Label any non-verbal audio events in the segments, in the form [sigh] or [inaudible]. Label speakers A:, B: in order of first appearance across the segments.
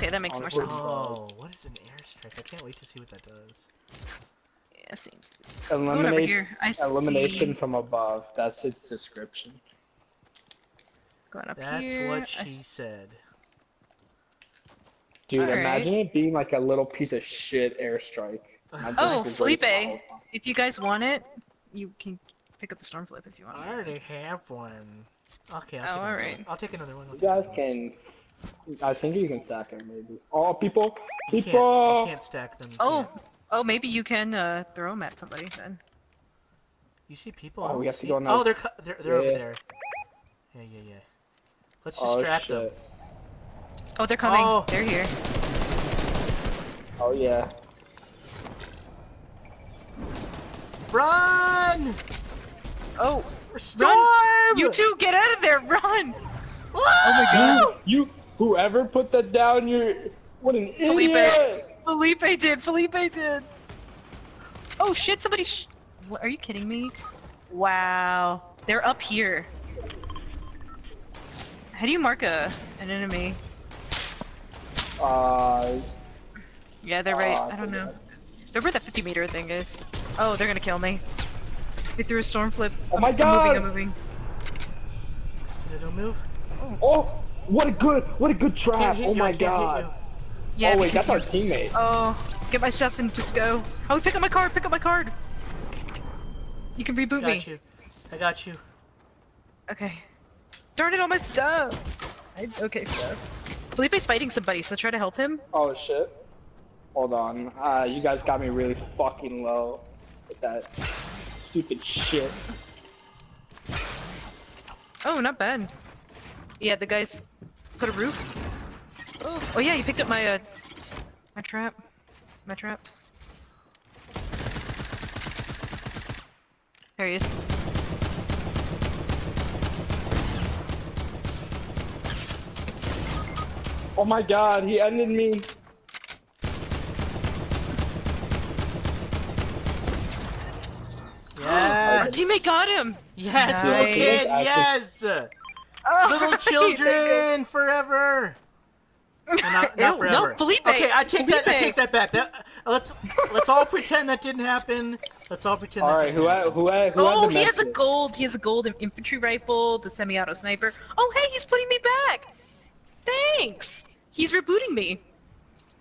A: Okay, that makes more sense.
B: Oh, what is an airstrike? I can't wait to see what that does.
A: Yeah, seems. Going over
C: Eliminate
A: here. I
C: elimination
A: see.
C: from above. That's its description.
A: Going up
B: That's
A: here.
B: what she
A: s-
B: said.
C: Dude,
A: Alright.
C: imagine it being like a little piece of shit airstrike. Imagine
A: Oh, Felipe.
C: the whole time.
A: If you guys want it, you can pick up the storm flip if you want.
B: I already have one. Okay, I'll
A: Oh,
B: take another
A: alright.
B: one. I'll take another one. I'll
C: You guys
B: another
C: can. I think you can stack it maybe. Oh, people,
B: one. You can't,
C: people.
B: you can't stack them.
A: Oh,
B: can't.
A: oh, maybe you can uh, throw them at somebody then.
B: You see people?
C: Oh, we
B: don't
C: have to go now.
B: Oh, they're they're, they're over there. Yeah, yeah, yeah. Let's
C: Oh
B: distract them.
C: shit.
A: Oh, they're coming.
B: Oh.
A: They're here.
C: Oh yeah.
B: Run!
A: Oh,
B: Storm!
A: you two get out of there! Run!
B: Oh my
C: You, you, whoever put that down, you're what an
A: Felipe.
C: idiot.
A: Felipe did. Felipe did. Oh shit! Somebody. Sh are you kidding me? Wow. They're up here. How do you mark a an enemy?
C: Uh,
A: Yeah, they're right.
C: uh,
A: I don't know. They're where the 50 meter thing is. Oh, they're gonna kill me. They threw a storm flip.
C: Oh my god!
A: I'm moving. I'm moving.
B: Christina, don't move.
C: Oh, what a good, what a good
B: Can't
C: trap. Oh my god.
A: Yeah.
C: oh wait, that's our teammate.
A: Oh, get my stuff and just go. Oh, pick up my card. Pick up my card. You can reboot me.
B: I got you. I got you.
A: Okay. Darn it, all my stuff. I, okay, stuff. Felipe's fighting somebody, so try to help him.
C: Oh shit. Hold on. Uh, you guys got me really fucking low with that stupid shit.
A: Oh, not bad. Yeah, the guys put a roof. Oh, yeah, you picked up my uh, my trap, my traps. There he is.
C: Oh my god, he ended me.
A: Our
B: Yes.
A: teammate got him.
B: Yes, little
A: Nice.
B: kid. Yes.
A: Oh,
B: Little [laughs] children forever. Well, not, not
A: Ew,
B: forever.
A: No, Felipe.
B: Okay, I take that. I take that back. That, uh, let's let's all pretend that didn't happen. Let's all pretend that
C: Alright,
B: didn't
C: who had,
B: happen.
C: who had, who
A: Oh, he has a gold. He has a gold infantry rifle, the semi-auto sniper. Oh, hey, he's putting me back. Thanks. He's rebooting me.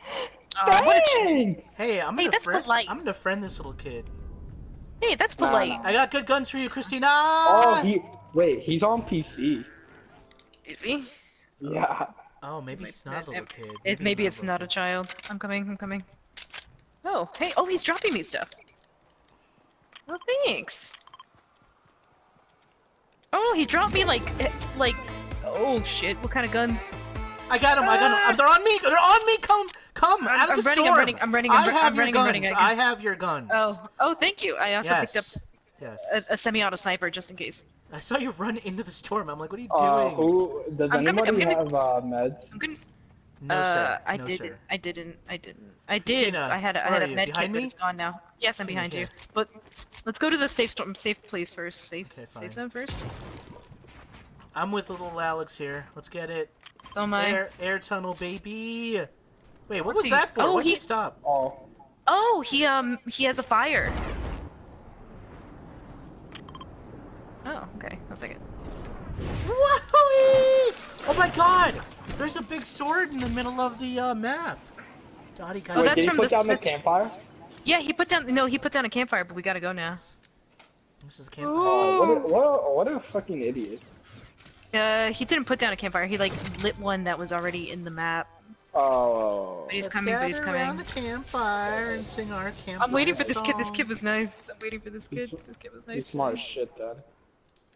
A: Aw, [gasps] ah, what a ch-
C: Thanks!
B: Hey, I'm
A: Hey,
B: gonna
A: that's
B: friend.
A: polite.
B: I'm gonna friend this little kid.
A: hey, that's
C: Nah,
A: polite.
C: nah.
B: I got good guns for you, Christina.
C: Oh, he, wait, he's on PC.
A: Is he?
C: Yeah.
B: Oh, maybe he's not a little kid.
A: It, maybe
B: he's
A: it's not a child. I'm coming. I'm coming. Oh, hey. Oh, he's dropping me stuff. Oh, thanks. Oh, he dropped me like, eh, like. Oh shit! What kind of guns?
B: I got him. I got him. They're on me. They're on me. Come, come
A: I'm-
B: out of
A: I'm
B: the
A: running, I'm running, I'm running, I'm
B: I have
A: I'm
B: your
A: running, I'm
B: guns.
A: running, I
B: I have your guns.
A: Oh, oh, thank you. I also
B: yes.
A: picked up
B: Yes.
A: a, a semi-auto sniper just in case.
B: I saw you run into the storm. I'm like, what are you
C: Uh,
B: doing?
C: who, does
A: I'm coming, I'm
C: anybody
A: coming.
C: have uh, meds?
A: I'm gonna.
B: No,
A: uh,
B: sir.
A: I
B: no,
A: didn't.
B: Sir.
A: I didn't. I didn't. I did.
B: Christina,
A: I had a, I had a med kit,
B: Behind
A: but it's gone now. Yes, I'm
B: See you
A: behind you.
B: here.
A: But let's go to the safe storm, safe place first. Safe,
B: Okay,
A: safe zone first.
B: I'm with little Alex here. Let's get it.
A: Oh my.
B: Air, air tunnel, baby. Wait, what
A: What's
B: was
A: he-
B: that for?
A: oh,
B: Why'd he
A: he-
B: stop?
C: Oh,
A: Oh, he um he has a fire. Oh, okay. One second.
B: Wowee! Oh my god! There's a big sword in the middle of the uh, map. Dottie got
A: Oh,
C: wait,
A: that's
C: did he
A: from
C: put
A: the
C: down the
A: s-
C: campfire?
A: Yeah, he put down. No, he put down a campfire, but we gotta go now.
B: This is the campfire.
C: Oh, what a, what a, what a fucking idiot.
A: Uh, he didn't put down a campfire. He like lit one that was already in the map.
C: Oh.
A: But he's
B: Let's
A: coming. But he's
B: gather around
A: coming.
B: the campfire and sing our campfire
A: I'm waiting for this kid. This kid was nice. I'm waiting for this kid.
C: He's-
A: This kid was nice. He's
C: smart as shit, then.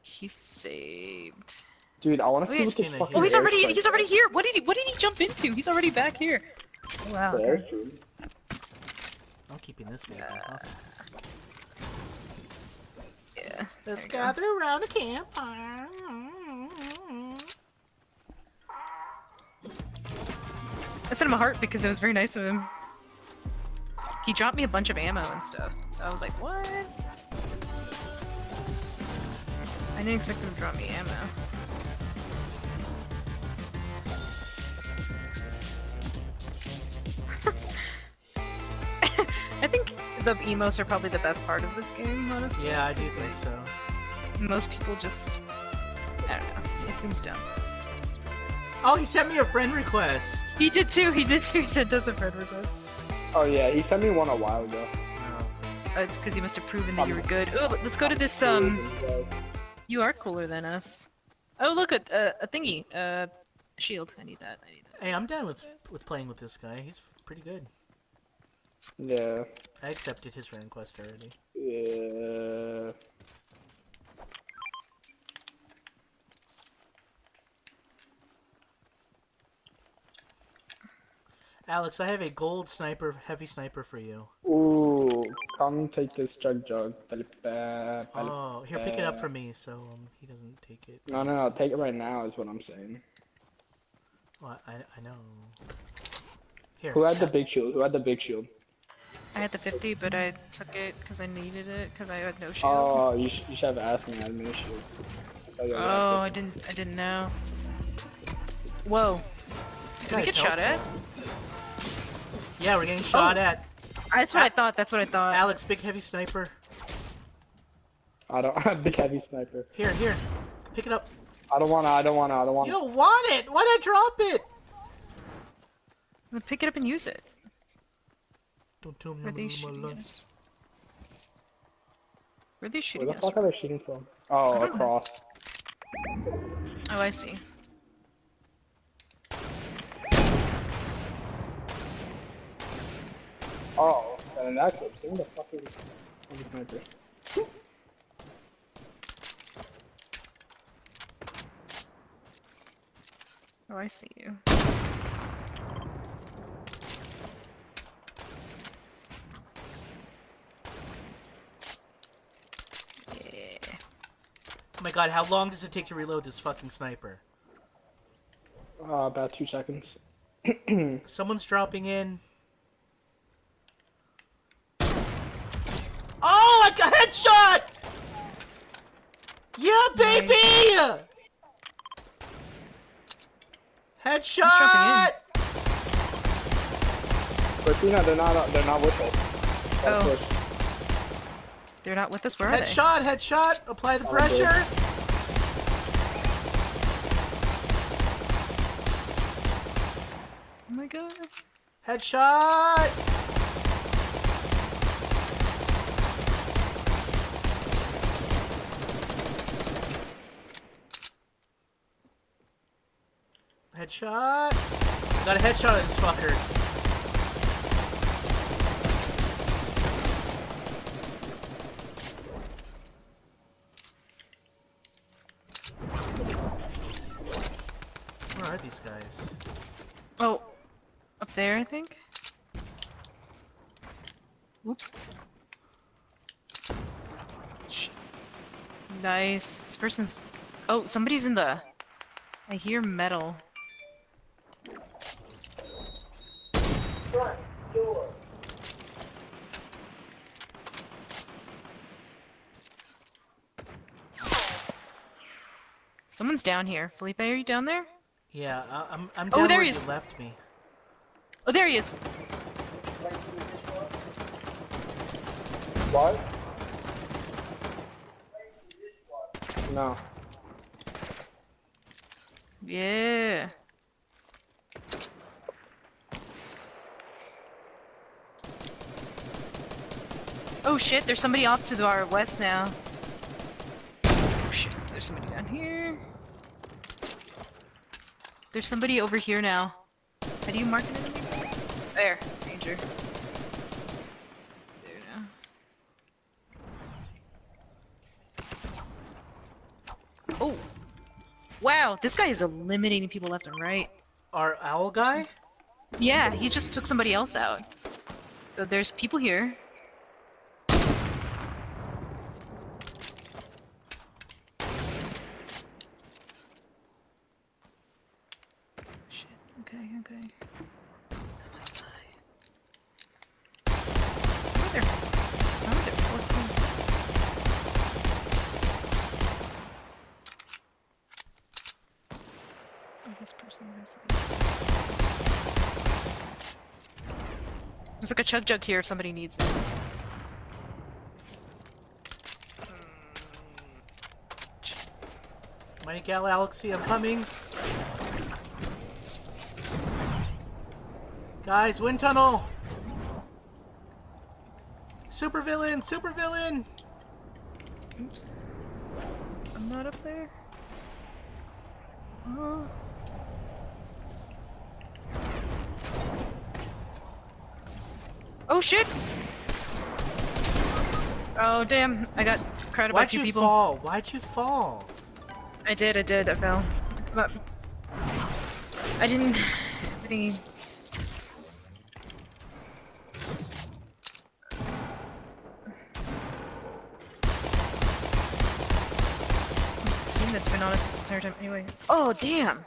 A: He's saved.
C: Dude, I want to see what this fucking
A: Oh, he's already.
C: airstrike
A: He's already here. What did he? What did he jump into? He's already back here. Wow.
C: The
A: okay.
C: airstream.
B: I'm keeping this baby.
A: Uh. Yeah.
B: Let's
A: there you go.
B: gather around the campfire.
A: I sent him a heart because it was very nice of him. He dropped me a bunch of ammo and stuff, so I was like, what? I didn't expect him to drop me ammo. [laughs] I think the emotes are probably the best part of this game, honestly.
B: Yeah, I do think so.
A: Most people just... I don't know. It seems dumb.
B: Oh, he sent me a friend request!
A: He did too, he did too, he sent us a friend request.
C: Oh yeah, he sent me one a while ago.
B: Oh.
A: oh it's because he must have proven that you were good. Oh, let's go to this, um you are cooler than us. Oh, look at uh, a thingy. Uh, shield. I need that. I need that.
B: Hey, I'm down with with playing with this guy. He's pretty good.
C: Yeah.
B: I accepted his friend request already.
C: Yeah.
B: Alex, I have a gold sniper, heavy sniper for you.
C: Ooh, come take this chug jug.
B: Oh, here, pick it up for me so um, he doesn't take it.
C: No, no, no, take it right now is what I'm saying.
B: Well, I, I know. Here.
C: Who had the big shield? Who had the big shield?
A: I had the 50, but I took it because I needed it because I had no shield.
C: Oh, you, sh you should have asked me. I had no shield. I thought you had
A: Oh, I didn't. I didn't know. Whoa.
B: This
A: Did we
B: guy's
A: get shot at?
B: Yeah, we're getting shot
A: Oh.
B: at.
A: That's what I thought. That's what I thought.
B: Alex, big heavy sniper.
C: I don't have [laughs] big heavy sniper.
B: Here, here. Pick it up.
C: I don't wanna. I don't wanna. I don't wanna.
B: don't want it! Why'd I drop it?
A: Then Pick it up and use it.
B: Don't tell me
A: Where are
B: I'm
A: they
B: losing
A: shooting at us? Where are they
C: Where
A: shooting
C: the
A: us?
C: fuck are they shooting from? Oh,
A: I don't know.
C: across.
A: Oh, I see.
C: Oh, then in that case, who the fuck is heavy sniper?
A: Oh, I see you. Yeah.
B: Oh my god, how long does it take to reload this fucking sniper?
C: Uh, about two seconds. [clears throat]
B: Someone's dropping in. Oh, I got headshot! Yeah, baby! Headshot!
C: But you know, they're not. Uh, they're not with us. Gotta
A: Oh.
C: push.
A: They're not with us. Where are they?
B: Headshot, headshot! Apply the
C: Oh, good.
B: pressure!
A: Oh my god.
B: Headshot! Headshot! Got a headshot on this fucker. Where are these guys?
A: Oh, up there, I think. Oops. Nice. This person's. Oh, somebody's in the. I hear metal. Someone's down here. Felipe, are you down there?
B: Yeah, I, I'm I'm
A: Oh, there
B: where
A: he
B: you
A: is.
B: left me.
A: Oh, there he is.
C: What? No.
A: Yeah. Oh shit, there's somebody off to the our west now. Oh shit, there's somebody down here. There's somebody over here now. How do you mark an enemy? There, danger. There now. Oh! Wow, this guy is eliminating people left and right.
B: Our owl guy?
A: Yeah, he just took somebody else out. So there's people here. There's like a chug jug here if somebody needs it.
B: Hmm. Money Galaxy, Alexi, I'm coming. Guys, wind tunnel! Super villain! Super villain!
A: Oops. I'm not up there. Uh... Oh shit! Oh damn! I got crowded by two people.
B: Why'd you fall? Why'd you fall?
A: I did, I did, I fell. It's not. I didn't. I didn't. It's a team that's been on us this entire time anyway. Oh, damn!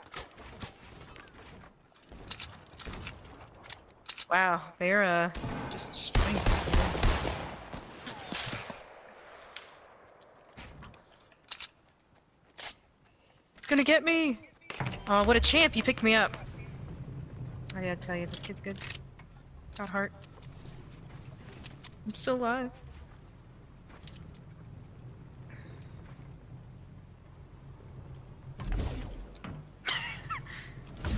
A: Wow, they're, uh, It's gonna get me! Oh, what a champ! you picked me up. I gotta tell you, this kid's good. Got heart. I'm still alive. [laughs]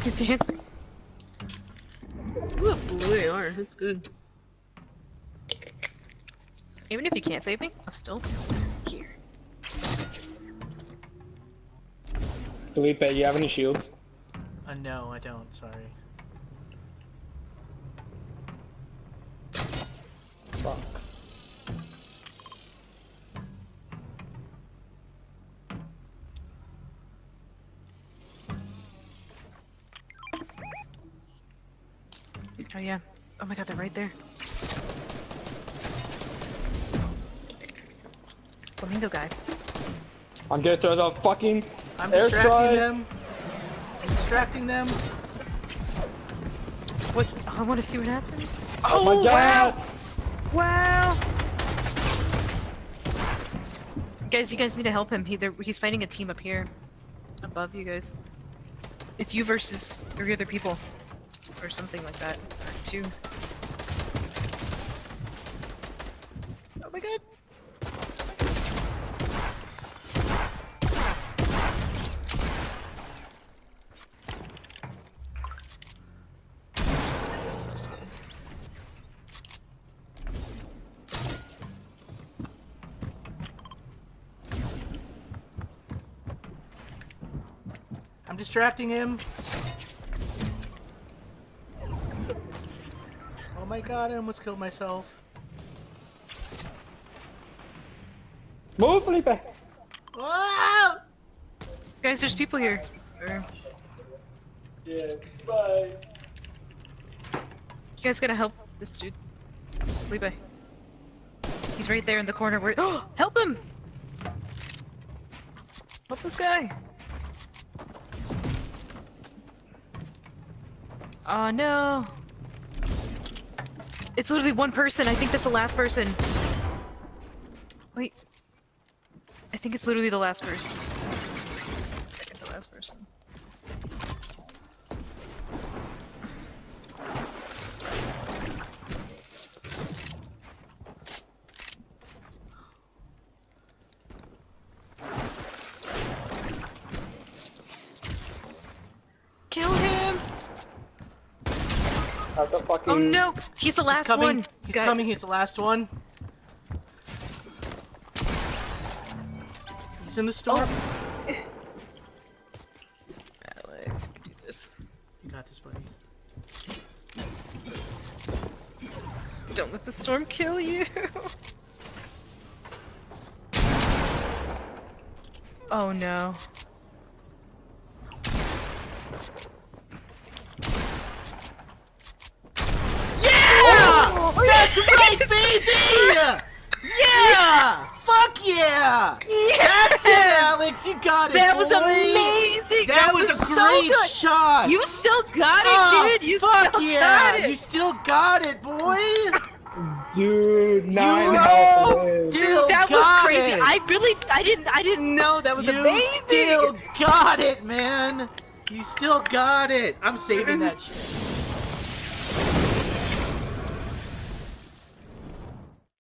A: He's dancing. Ooh, blue are. That's good. Even if you can't save me, I'm still here.
C: Felipe, you have any shields?
B: Uh, no, I don't, sorry.
C: Fuck.
A: Oh yeah. Oh my god, they're right there. Flamingo guy.
C: I'm gonna throw the fucking
B: I'm
C: Air
B: distracting
C: strike.
B: them. I'm distracting them.
A: What? Oh, I want to see what happens.
C: Oh my oh, god!
A: Wow! Wow! Guys, you guys need to help him. He, he's fighting a team up here. Above you guys. It's you versus three other people. Or something like that. Or two. Oh my god!
B: I'm distracting him. Oh my god, I almost killed myself.
C: Move, Felipe!
B: Ah!
A: Guys, there's people here.
C: Yeah, bye.
A: You guys gotta help this dude. Felipe. He's right there in the corner where- Oh! [gasps] Help him! Help this guy! Oh no! It's literally one person. I think that's the last person. Wait. I think it's literally the last person. Second to last person. Kill him!
C: A fucking.
A: Oh no! He's the
B: He's
A: last
B: coming.
A: one!
B: He's
A: Guy-
B: coming. He's the last one. He's in the storm.
A: You can do this.
B: You got this, buddy.
A: Don't let the storm kill you! [laughs] Oh no.
B: Yeah! That's right, baby! Yeah! Fuck yeah! That's it, Alex. You got it.
A: That was
B: boy.
A: amazing!
B: That, was, a
A: so
B: great
A: good.
B: shot.
A: You still got it,
B: oh,
A: dude! You
B: fuck
A: still
B: yeah!
A: got it!
B: You still got it, boy.
C: Dude, nine
B: You
C: health.
A: know-
C: it is.
B: Still
A: that was crazy.
B: It.
A: I really, I didn't, I didn't know that was
B: you
A: amazing.
B: still got it, man. You still got it. I'm saving that shit.